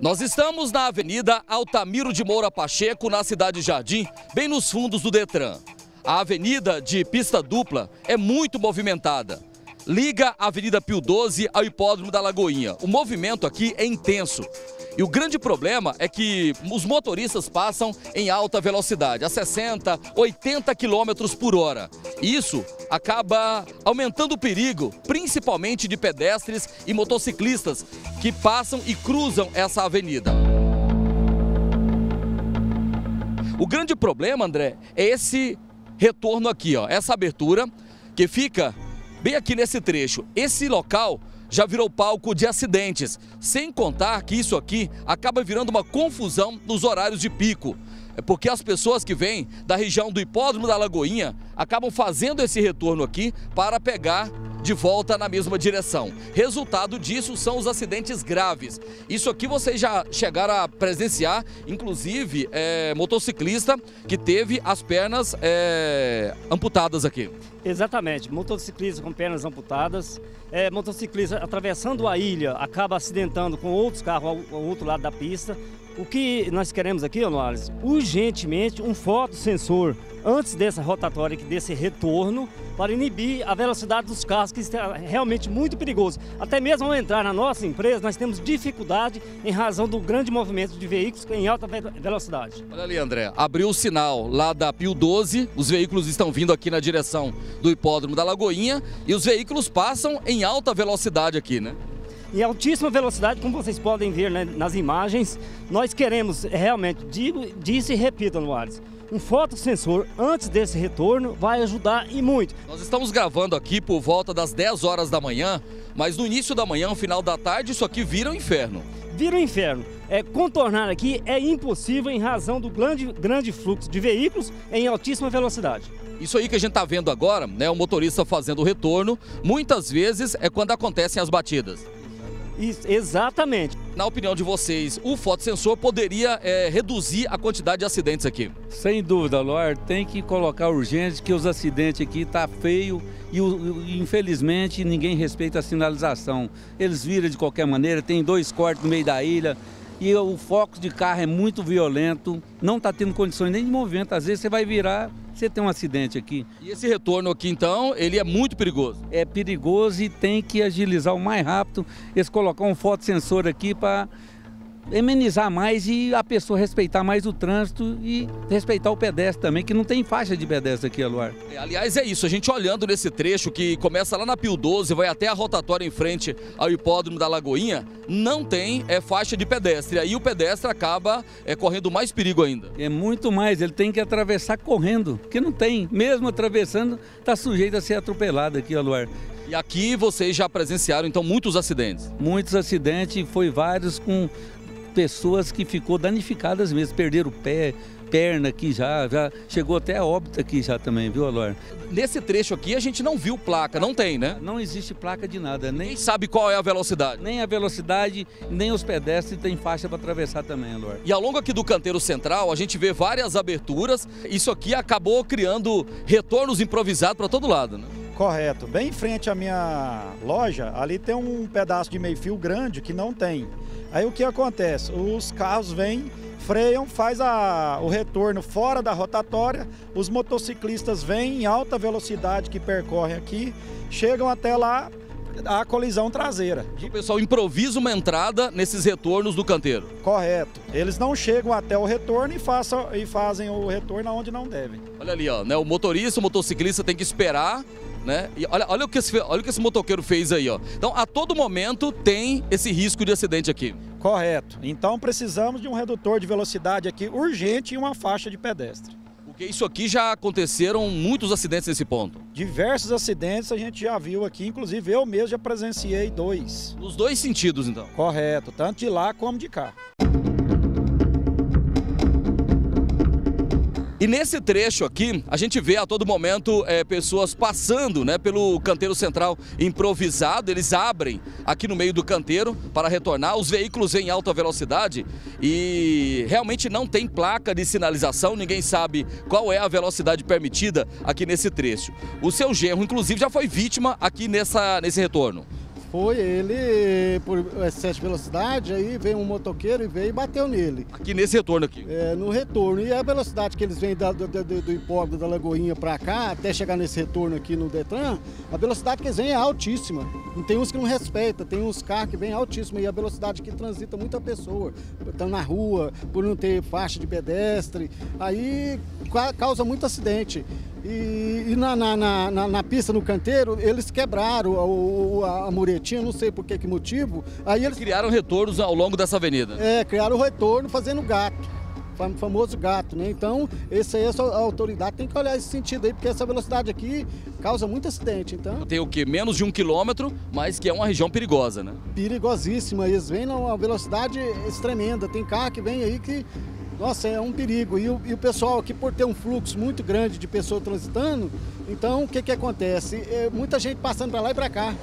Nós estamos na Avenida Altamiro de Moura Pacheco, na cidade de Jardim, bem nos fundos do Detran. A avenida de pista dupla é muito movimentada. Liga a Avenida Pio 12 ao Hipódromo da Lagoinha. O movimento aqui é intenso. E o grande problema é que os motoristas passam em alta velocidade, a 60, 80 quilômetros por hora. Isso acaba aumentando o perigo, principalmente de pedestres e motociclistas que passam e cruzam essa avenida. O grande problema, André, é esse retorno aqui, ó, essa abertura que fica bem aqui nesse trecho. Esse local já virou palco de acidentes, sem contar que isso aqui acaba virando uma confusão nos horários de pico. É porque as pessoas que vêm da região do Hipódromo da Lagoinha acabam fazendo esse retorno aqui para pegar de volta na mesma direção. Resultado disso são os acidentes graves. Isso aqui vocês já chegaram a presenciar, inclusive é, motociclista que teve as pernas é, amputadas aqui. Exatamente, motociclista com pernas amputadas, é, motociclista atravessando a ilha acaba acidentando com outros carros ao, ao outro lado da pista. O que nós queremos aqui, Anuales, urgentemente um fotossensor antes dessa rotatória, desse retorno, para inibir a velocidade dos carros, que é realmente muito perigoso. Até mesmo ao entrar na nossa empresa, nós temos dificuldade em razão do grande movimento de veículos em alta velocidade. Olha ali, André, abriu o sinal lá da Pio 12, os veículos estão vindo aqui na direção do hipódromo da Lagoinha e os veículos passam em alta velocidade aqui, né? Em altíssima velocidade, como vocês podem ver né, nas imagens. Nós queremos realmente, digo, disse e repito, Noares, um fotossensor antes desse retorno vai ajudar e muito. Nós estamos gravando aqui por volta das 10 horas da manhã, mas no início da manhã, no final da tarde, isso aqui vira um inferno. Vira um inferno. É, contornar aqui é impossível em razão do grande, grande fluxo de veículos em altíssima velocidade. Isso aí que a gente está vendo agora, né, o motorista fazendo o retorno, muitas vezes é quando acontecem as batidas. Isso, exatamente. Na opinião de vocês, o fotossensor poderia é, reduzir a quantidade de acidentes aqui? Sem dúvida, Lord, tem que colocar urgente que os acidentes aqui tá feio e infelizmente ninguém respeita a sinalização. Eles viram de qualquer maneira, tem dois cortes no meio da ilha, e o foco de carro é muito violento, não está tendo condições nem de movimento. Às vezes você vai virar, você tem um acidente aqui. E esse retorno aqui, então, ele é muito perigoso? É perigoso e tem que agilizar o mais rápido. Eles colocar um fotossensor aqui para amenizar mais e a pessoa respeitar mais o trânsito e respeitar o pedestre também, que não tem faixa de pedestre aqui, Aluar. É, aliás, é isso, a gente olhando nesse trecho que começa lá na Pio 12, vai até a rotatória em frente ao hipódromo da Lagoinha, não tem é, faixa de pedestre. Aí o pedestre acaba é, correndo mais perigo ainda. É muito mais, ele tem que atravessar correndo, porque não tem. Mesmo atravessando, está sujeito a ser atropelado aqui, Aluar. E aqui vocês já presenciaram então muitos acidentes? Muitos acidentes, foi vários com pessoas que ficou danificadas mesmo, perderam o pé, perna aqui já, já chegou até a óbito aqui já também, viu, Alor? Nesse trecho aqui a gente não viu placa, não tem, né? Não existe placa de nada, nem sabe qual é a velocidade. Nem a velocidade, nem os pedestres têm faixa para atravessar também, Alor. E ao longo aqui do canteiro central, a gente vê várias aberturas. Isso aqui acabou criando retornos improvisados para todo lado, né? Correto. Bem em frente à minha loja, ali tem um pedaço de meio fio grande que não tem. Aí o que acontece? Os carros vêm, freiam, faz a, o retorno fora da rotatória, os motociclistas vêm em alta velocidade que percorrem aqui, chegam até lá, a colisão traseira. O pessoal improvisa uma entrada nesses retornos do canteiro. Correto. Eles não chegam até o retorno e, façam, e fazem o retorno onde não devem. Olha ali, ó, né? o motorista, o motociclista tem que esperar né? E olha, olha, o que esse, olha o que esse motoqueiro fez aí, ó. Então, a todo momento tem esse risco de acidente aqui. Correto. Então, precisamos de um redutor de velocidade aqui urgente e uma faixa de pedestre. Porque isso aqui já aconteceram muitos acidentes nesse ponto. Diversos acidentes a gente já viu aqui, inclusive eu mesmo já presenciei dois. Nos dois sentidos, então? Correto, tanto de lá como de cá. E nesse trecho aqui, a gente vê a todo momento é, pessoas passando né, pelo canteiro central improvisado. Eles abrem aqui no meio do canteiro para retornar. Os veículos em alta velocidade e realmente não tem placa de sinalização. Ninguém sabe qual é a velocidade permitida aqui nesse trecho. O seu genro, inclusive, já foi vítima aqui nessa, nesse retorno. Foi ele, por excesso de velocidade, aí veio um motoqueiro e veio e bateu nele. Aqui nesse retorno aqui. É, no retorno. E a velocidade que eles vêm da, do, do, do hipódromo da Lagoinha para cá, até chegar nesse retorno aqui no Detran, a velocidade que eles vêm é altíssima. Não tem uns que não respeita, tem uns carros que vêm altíssimos e a velocidade que transita muita pessoa. Estão na rua, por não ter faixa de pedestre, aí causa muito acidente. E, e na, na, na, na, pista, no canteiro, eles quebraram a, a, a muretinha, não sei por que, que motivo. Aí eles criaram retornos ao longo dessa avenida. É, criaram o retorno fazendo gato famoso gato, né? Então, esse aí, a autoridade tem que olhar esse sentido aí, porque essa velocidade aqui causa muito acidente, então... Tem o quê? Menos de um quilômetro, mas que é uma região perigosa, né? Perigosíssima, eles vêm numa velocidade tremenda, tem carro que vem aí que nossa, é um perigo. E o, e o, pessoal aqui, por ter um fluxo muito grande de pessoas transitando, então o que, que acontece? É, muita gente passando para lá e para cá.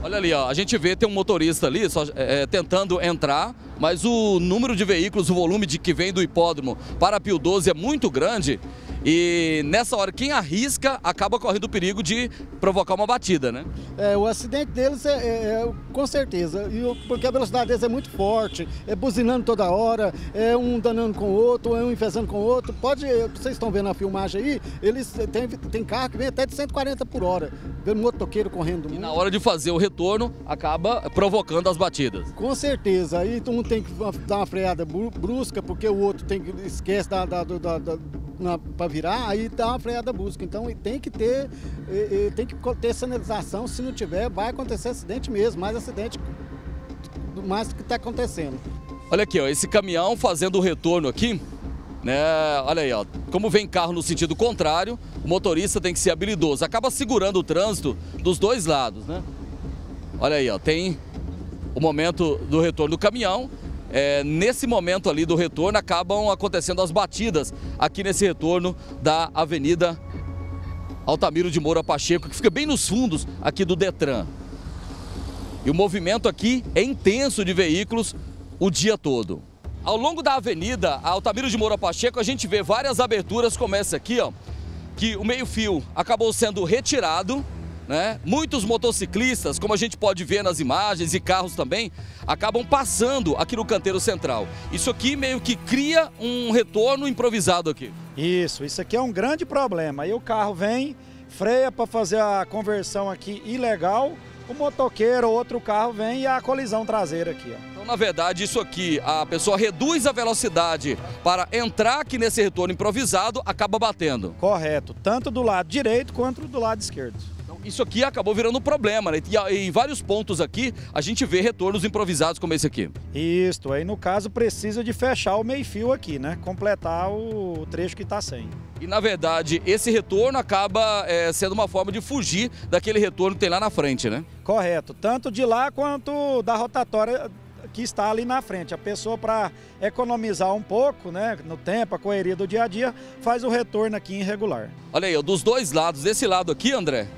Olha ali, ó, a gente vê tem um motorista ali só, é, tentando entrar, mas o número de veículos, o volume de que vem do hipódromo para Pio 12 é muito grande e nessa hora, quem arrisca acaba correndo o perigo de provocar uma batida, né? É, o acidente deles é, é, é com certeza, e, porque a velocidade deles é muito forte, é buzinando toda hora, é um danando com o outro, é um enfesando com o outro. Pode, vocês estão vendo a filmagem aí, eles têm tem carro que vem até de 140 por hora, vendo motoqueiro correndo. E na hora de fazer o retorno, acaba provocando as batidas. Com certeza, aí um tem que dar uma freada brusca, porque o outro tem que esquece da, da, da, da para virar, aí dá uma freada busca. Então tem que ter, tem que ter sinalização, se não tiver, vai acontecer acidente mesmo, mais acidente do mais que está acontecendo. Olha aqui, ó, esse caminhão fazendo o retorno aqui, né? Olha aí, ó, como vem carro no sentido contrário, o motorista tem que ser habilidoso, acaba segurando o trânsito dos dois lados, né? Olha aí, ó, tem o momento do retorno do caminhão é, nesse momento ali do retorno acabam acontecendo as batidas aqui nesse retorno da Avenida Altamiro de Moura Pacheco, que fica bem nos fundos aqui do Detran. E o movimento aqui é intenso de veículos o dia todo. Ao longo da avenida Altamiro de Moura Pacheco, a gente vê várias aberturas, como essa aqui, ó, que o meio-fio acabou sendo retirado né? Muitos motociclistas, como a gente pode ver nas imagens e carros também, acabam passando aqui no canteiro central. Isso aqui meio que cria um retorno improvisado aqui. Isso, isso aqui é um grande problema. Aí o carro vem, freia para fazer a conversão aqui ilegal, o motoqueiro ou outro carro vem e a colisão traseira aqui. Ó. Então, na verdade, isso aqui, a pessoa reduz a velocidade para entrar aqui nesse retorno improvisado, acaba batendo. Correto, tanto do lado direito quanto do lado esquerdo isso aqui acabou virando um problema, né? E em vários pontos aqui a gente vê retornos improvisados como esse aqui. Isso, aí no caso precisa de fechar o meio-fio aqui, né? Completar o trecho que está sem. E na verdade esse retorno acaba é, sendo uma forma de fugir daquele retorno que tem lá na frente, né? Correto, tanto de lá quanto da rotatória que está ali na frente. A pessoa, para economizar um pouco, né, no tempo, a correria do dia a dia, faz o retorno aqui irregular. Olha aí, dos dois lados, desse lado aqui, André,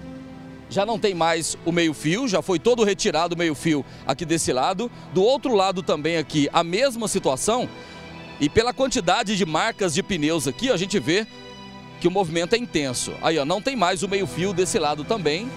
já não tem mais o meio-fio, já foi todo retirado o meio-fio aqui desse lado. Do outro lado também aqui a mesma situação. E pela quantidade de marcas de pneus aqui, a gente vê que o movimento é intenso. Aí, ó, não tem mais o meio-fio desse lado também,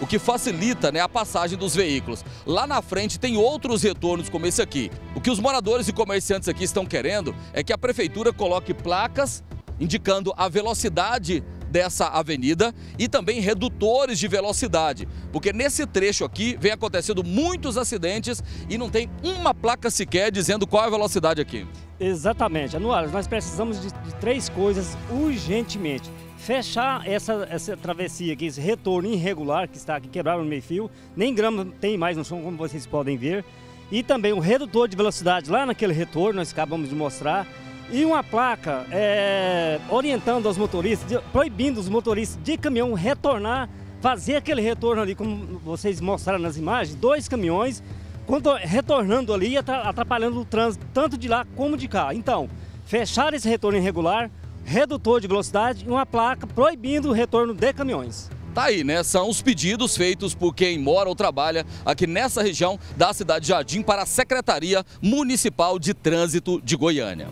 o que facilita né, a passagem dos veículos. Lá na frente tem outros retornos como esse aqui. O que os moradores e comerciantes aqui estão querendo é que a prefeitura coloque placas indicando a velocidade dessa avenida e também redutores de velocidade, porque nesse trecho aqui vem acontecendo muitos acidentes e não tem uma placa sequer dizendo qual é a velocidade aqui. Exatamente. Anuários, nós precisamos de, de, três coisas urgentemente. Fechar essa, essa travessia aqui, esse retorno irregular que está aqui quebrado no meio fio, nem grama tem mais no chão, como vocês podem ver. E também o redutor de velocidade lá naquele retorno, nós acabamos de mostrar e uma placa é, orientando os motoristas, proibindo os motoristas de caminhão retornar, fazer aquele retorno ali, como vocês mostraram nas imagens, dois caminhões retornando ali e atrapalhando o trânsito, tanto de lá como de cá. Então, fechar esse retorno irregular, redutor de velocidade e uma placa proibindo o retorno de caminhões. Tá aí, né? São os pedidos feitos por quem mora ou trabalha aqui nessa região da cidade de Jardim para a Secretaria Municipal de Trânsito de Goiânia.